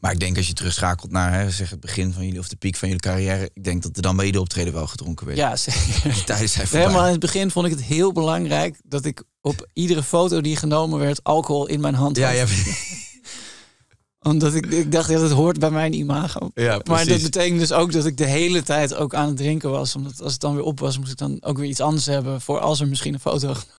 Maar ik denk als je terugschakelt naar hè, zeg het begin van jullie of de piek van jullie carrière, ik denk dat er dan bij de optreden wel gedronken werd. Ja, zeker. Zijn. Helemaal in het begin vond ik het heel belangrijk dat ik op iedere foto die genomen werd alcohol in mijn hand Ja, had. ja, Omdat ik, ik dacht dat het hoort bij mijn imago. ja, Maar dat betekent dus ook dat ik de hele tijd ook aan het drinken was. Omdat als het dan weer op was, moest ik dan ook weer iets anders hebben voor als er misschien een foto